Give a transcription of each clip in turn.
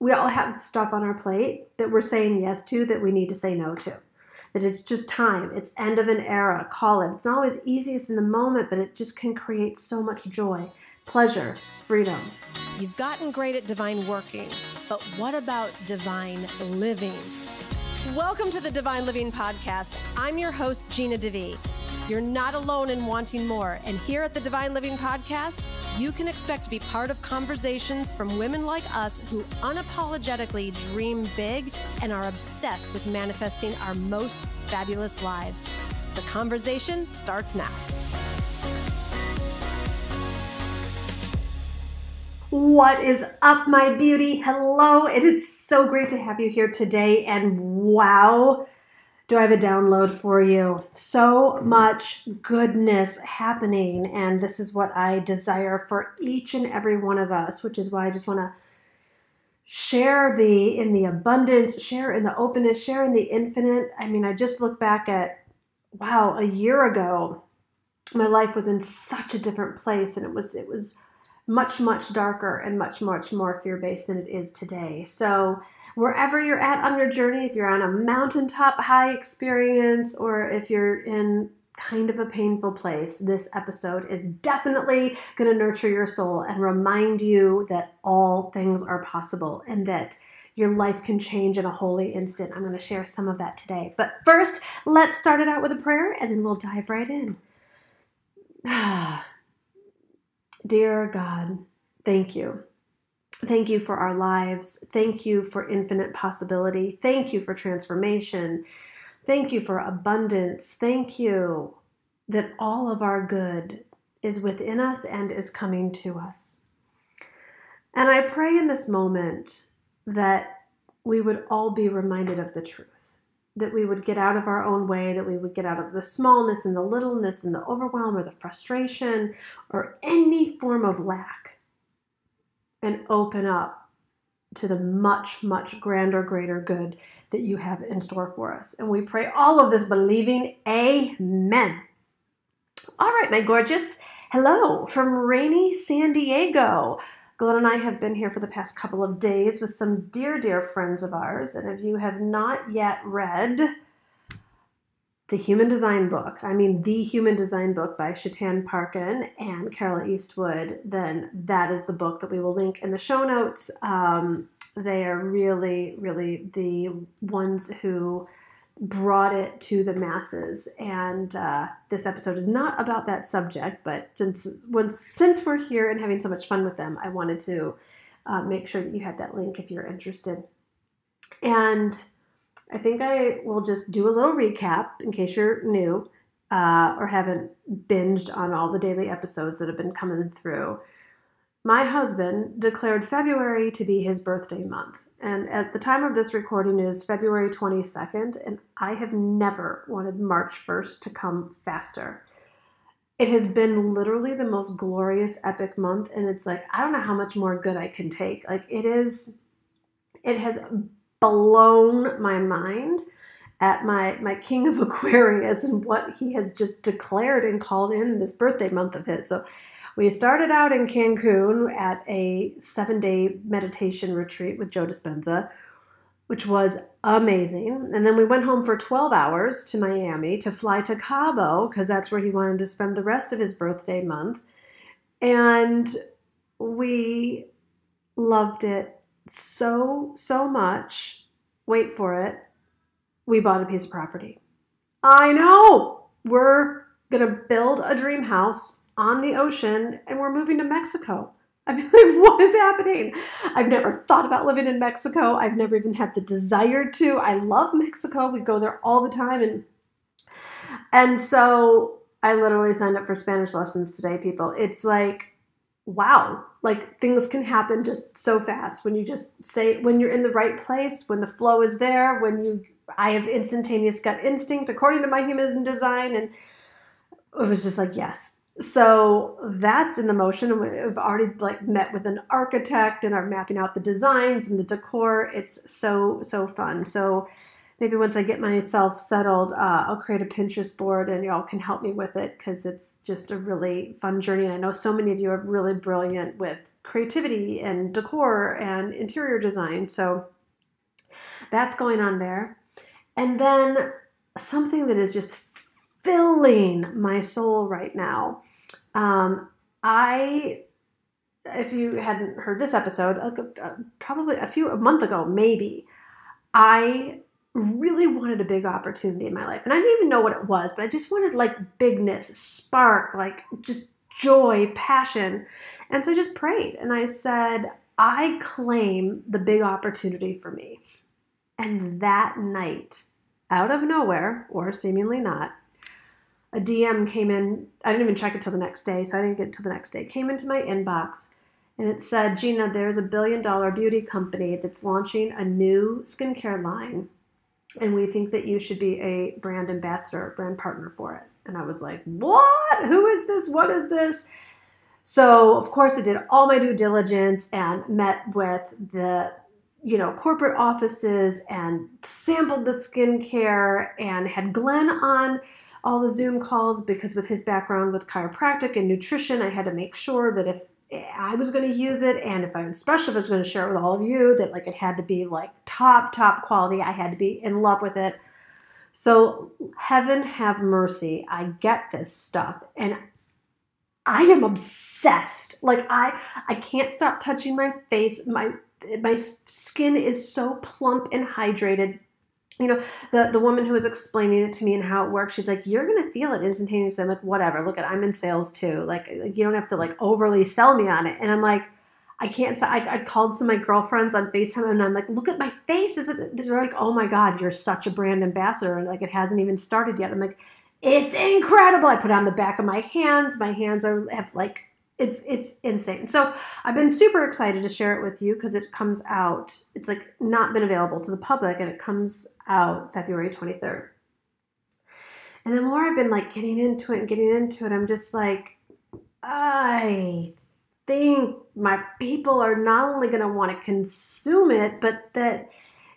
we all have stuff on our plate that we're saying yes to that we need to say no to. That it's just time, it's end of an era, call it. It's not always easiest in the moment, but it just can create so much joy, pleasure, freedom. You've gotten great at divine working, but what about divine living? Welcome to the Divine Living Podcast. I'm your host, Gina DeVee. You're not alone in wanting more, and here at the Divine Living Podcast, you can expect to be part of conversations from women like us who unapologetically dream big and are obsessed with manifesting our most fabulous lives. The conversation starts now. What is up, my beauty? Hello, it is so great to have you here today. And wow, do I have a download for you? So much goodness happening. And this is what I desire for each and every one of us, which is why I just want to share the in the abundance, share in the openness, share in the infinite. I mean, I just look back at wow, a year ago, my life was in such a different place and it was it was much much darker and much much more fear-based than it is today. So, wherever you're at on your journey, if you're on a mountaintop high experience or if you're in kind of a painful place, this episode is definitely going to nurture your soul and remind you that all things are possible and that your life can change in a holy instant. I'm going to share some of that today. But first, let's start it out with a prayer and then we'll dive right in. Dear God, thank you Thank you for our lives. Thank you for infinite possibility. Thank you for transformation. Thank you for abundance. Thank you that all of our good is within us and is coming to us. And I pray in this moment that we would all be reminded of the truth, that we would get out of our own way, that we would get out of the smallness and the littleness and the overwhelm or the frustration or any form of lack and open up to the much, much grander, greater good that you have in store for us. And we pray all of this believing, Amen. All right, my gorgeous. Hello from rainy San Diego. Glenn and I have been here for the past couple of days with some dear, dear friends of ours. And if you have not yet read, the Human Design Book, I mean, the Human Design Book by Chetan Parkyn and Carla Eastwood, then that is the book that we will link in the show notes. Um, they are really, really the ones who brought it to the masses. And uh, this episode is not about that subject, but since, since we're here and having so much fun with them, I wanted to uh, make sure that you had that link if you're interested. And I think I will just do a little recap in case you're new uh, or haven't binged on all the daily episodes that have been coming through. My husband declared February to be his birthday month. And at the time of this recording, it is February 22nd, and I have never wanted March 1st to come faster. It has been literally the most glorious, epic month, and it's like, I don't know how much more good I can take. Like, it is, it has blown my mind at my my king of aquarius and what he has just declared and called in this birthday month of his so we started out in cancun at a seven day meditation retreat with joe dispenza which was amazing and then we went home for 12 hours to miami to fly to cabo because that's where he wanted to spend the rest of his birthday month and we loved it so, so much. Wait for it. We bought a piece of property. I know. We're going to build a dream house on the ocean and we're moving to Mexico. I mean, like, what is happening? I've never thought about living in Mexico. I've never even had the desire to. I love Mexico. We go there all the time and and so I literally signed up for Spanish lessons today, people. It's like wow, like things can happen just so fast when you just say, when you're in the right place, when the flow is there, when you, I have instantaneous gut instinct according to my human design. And it was just like, yes. So that's in the motion. We've already like met with an architect and are mapping out the designs and the decor. It's so, so fun. So maybe once I get myself settled, uh, I'll create a Pinterest board and y'all can help me with it because it's just a really fun journey. And I know so many of you are really brilliant with creativity and decor and interior design. So that's going on there. And then something that is just filling my soul right now. Um, I, if you hadn't heard this episode, uh, probably a few a month ago, maybe, I really wanted a big opportunity in my life. And I didn't even know what it was, but I just wanted like bigness, spark, like just joy, passion. And so I just prayed and I said, I claim the big opportunity for me. And that night, out of nowhere, or seemingly not, a DM came in. I didn't even check it till the next day, so I didn't get it till the next day. It came into my inbox and it said, Gina, there's a billion dollar beauty company that's launching a new skincare line and we think that you should be a brand ambassador, brand partner for it. And I was like, what? Who is this? What is this? So, of course, I did all my due diligence and met with the you know corporate offices and sampled the skincare and had Glenn on all the Zoom calls because with his background with chiropractic and nutrition, I had to make sure that if I was going to use it, and if I, especially if I was going to share it with all of you, that like it had to be like top, top quality. I had to be in love with it. So, heaven have mercy. I get this stuff, and I am obsessed. Like I, I can't stop touching my face. My my skin is so plump and hydrated you know, the, the woman who was explaining it to me and how it works, she's like, you're going to feel it instantaneously. I'm like, whatever. Look at, I'm in sales too. Like, you don't have to like overly sell me on it. And I'm like, I can't, I, I called some of my girlfriends on FaceTime and I'm like, look at my face. Is it, they're like, oh my God, you're such a brand ambassador. And like, it hasn't even started yet. I'm like, it's incredible. I put on the back of my hands. My hands are have like it's it's insane. So I've been super excited to share it with you because it comes out. It's like not been available to the public, and it comes out February 23rd. And the more I've been like getting into it and getting into it, I'm just like, I think my people are not only going to want to consume it, but that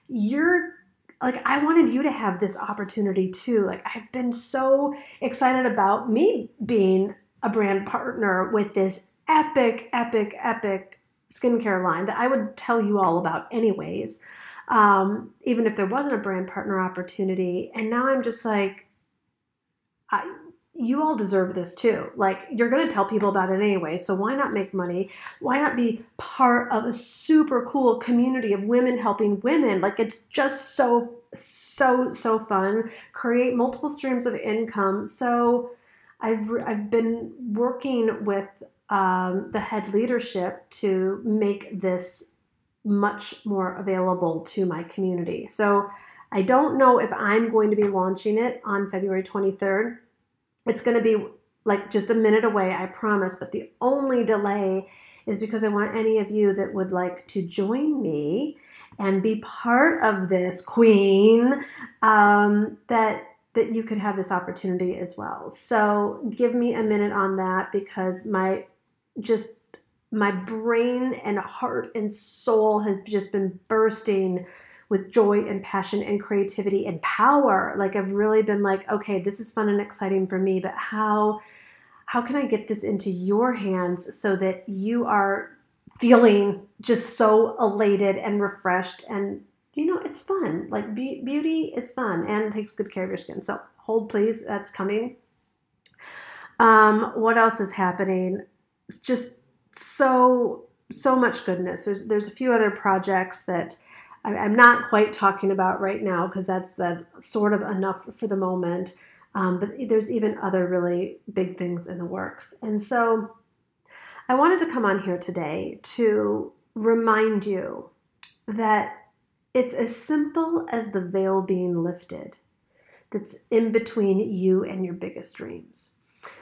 you're like I wanted you to have this opportunity too. Like I've been so excited about me being a brand partner with this epic, epic, epic skincare line that I would tell you all about, anyways, um, even if there wasn't a brand partner opportunity. And now I'm just like, I, you all deserve this too. Like, you're going to tell people about it anyway. So, why not make money? Why not be part of a super cool community of women helping women? Like, it's just so, so, so fun. Create multiple streams of income. So, I've, I've been working with um, the head leadership to make this much more available to my community. So I don't know if I'm going to be launching it on February 23rd. It's going to be like just a minute away, I promise. But the only delay is because I want any of you that would like to join me and be part of this queen um, that that you could have this opportunity as well. So give me a minute on that because my just my brain and heart and soul has just been bursting with joy and passion and creativity and power. Like I've really been like, okay, this is fun and exciting for me, but how how can I get this into your hands so that you are feeling just so elated and refreshed and you know, it's fun. Like be- beauty is fun and takes good care of your skin. So hold please, that's coming. Um, what else is happening? It's just so so much goodness. There's there's a few other projects that I'm not quite talking about right now because that's that sort of enough for the moment. Um, but there's even other really big things in the works, and so I wanted to come on here today to remind you that it's as simple as the veil being lifted that's in between you and your biggest dreams.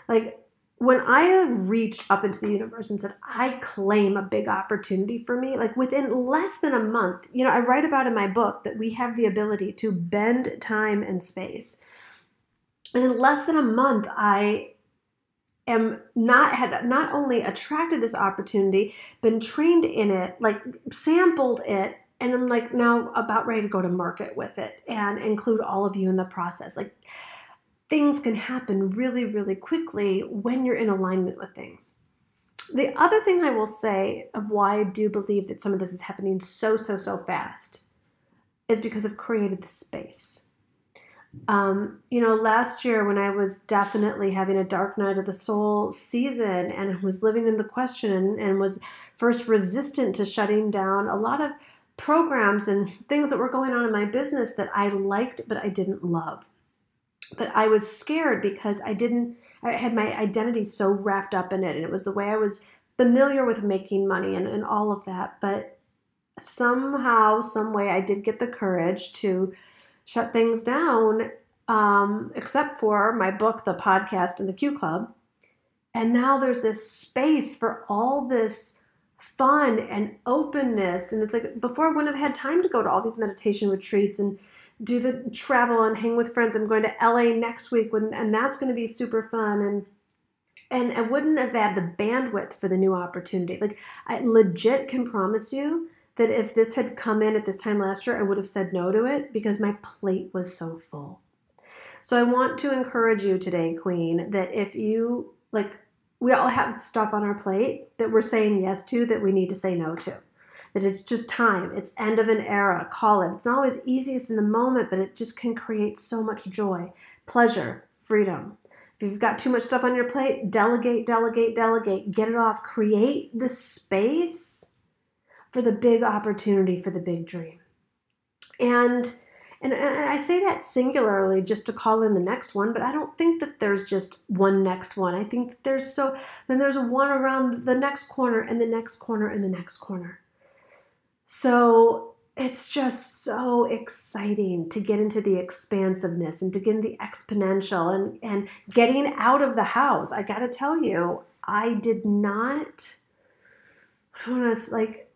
Like when I reached up into the universe and said, I claim a big opportunity for me, like within less than a month, you know, I write about in my book that we have the ability to bend time and space. And in less than a month, I am not had not only attracted this opportunity, been trained in it, like sampled it, and I'm like now about ready to go to market with it and include all of you in the process. Like things can happen really, really quickly when you're in alignment with things. the other thing I will say of why I do believe that some of this is happening so, so, so fast is because I've created the space. Um, you know, last year when I was definitely having a dark night of the soul season and was living in the question and, and was first resistant to shutting down a lot of programs and things that were going on in my business that I liked but I didn't love. But I was scared because I didn't I had my identity so wrapped up in it and it was the way I was familiar with making money and, and all of that. But somehow, some way I did get the courage to shut things down, um, except for my book, the podcast, and the Q Club. And now there's this space for all this fun and openness. And it's like before I wouldn't have had time to go to all these meditation retreats and do the travel and hang with friends. I'm going to LA next week when, and that's going to be super fun. And and I wouldn't have had the bandwidth for the new opportunity. Like I legit can promise you that if this had come in at this time last year, I would have said no to it because my plate was so full. So I want to encourage you today, Queen, that if you like we all have stuff on our plate that we're saying yes to that we need to say no to. That it's just time, it's end of an era, call it. It's not always easiest in the moment, but it just can create so much joy, pleasure, freedom. If you've got too much stuff on your plate, delegate, delegate, delegate, get it off. Create the space for the big opportunity, for the big dream. And and, I say that singularly just to call in the next one, but I don't think that there's just one next one. I think that there's so, then there's one around the next corner and the next corner and the next corner. So it's just so exciting to get into the expansiveness and to get into the exponential and, and getting out of the house. I got to tell you, I did not, I want to like,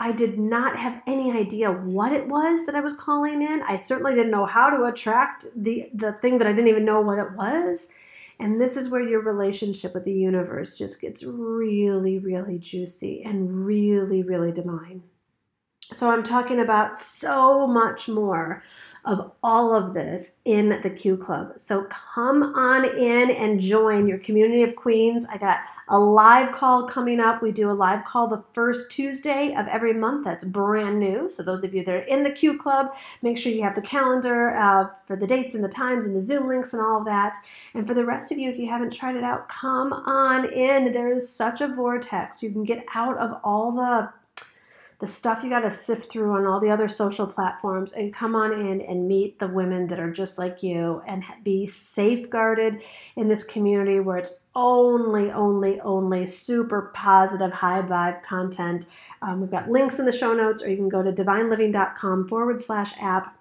I did not have any idea what it was that I was calling in. I certainly didn't know how to attract the the thing that I didn't even know what it was. And this is where your relationship with the universe just gets really, really juicy and really, really divine. So I'm talking about so much more of all of this in the Q Club. So come on in and join your community of queens. I got a live call coming up. We do a live call the first Tuesday of every month. That's brand new. So those of you that are in the Q Club, make sure you have the calendar uh, for the dates and the times and the Zoom links and all of that. And for the rest of you, if you haven't tried it out, come on in. There is such a vortex. You can get out of all the the stuff you got to sift through on all the other social platforms and come on in and meet the women that are just like you and be safeguarded in this community where it's only, only, only super positive, high vibe content. Um, we've got links in the show notes, or you can go to divineliving.com forward slash app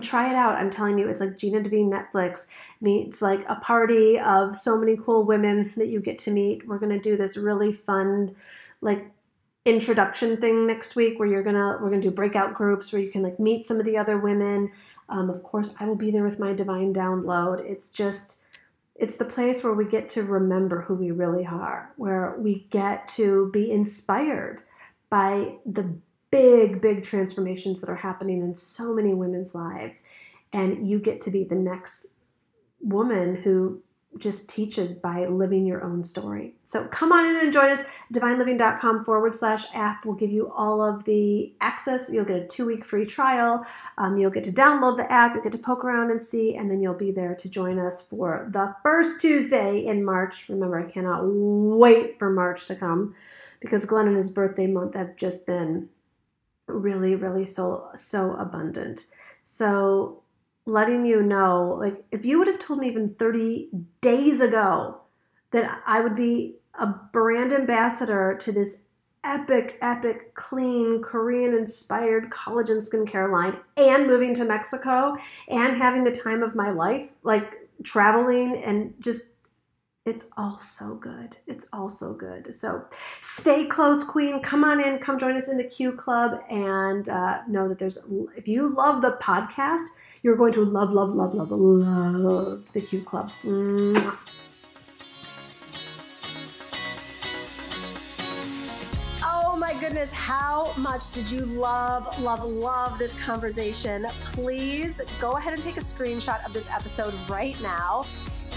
try it out. I'm telling you, it's like Gina DeVee Netflix meets like a party of so many cool women that you get to meet. We're gonna do this really fun, like introduction thing next week where you're gonna we're gonna do breakout groups where you can like meet some of the other women. Um, of course, I will be there with my divine download. It's just it's the place where we get to remember who we really are, where we get to be inspired by the big, big transformations that are happening in so many women's lives. And you get to be the next woman who just teaches by living your own story. So come on in and join us. Divineliving.com forward slash app will give you all of the access. You'll get a two week free trial. Um, you'll get to download the app. You'll get to poke around and see, and then you'll be there to join us for the first Tuesday in March. Remember, I cannot wait for March to come because Glenn and his birthday month have just been really, really so, so abundant. So letting you know like if you would have told me even 30 days ago that I would be a brand ambassador to this epic, epic, clean, Korean inspired collagen skincare line and moving to Mexico and having the time of my life, like traveling and just it's all so good. It's all so good. So stay close, Queen. Come on in. Come join us in the Q Club and uh, know that there's, if you love the podcast, you're going to love, love, love, love, love the Q Club. Mwah. Oh my goodness, how much did you love, love, love this conversation? Please go ahead and take a screenshot of this episode right now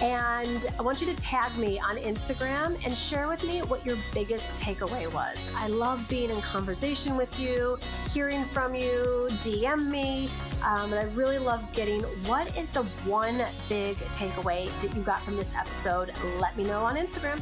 And I want you to tag me on Instagram and share with me what your biggest takeaway was. I love being in conversation with you, hearing from you, DM me. Um, and I really love getting what is the one big takeaway that you got from this episode. Let me know on Instagram.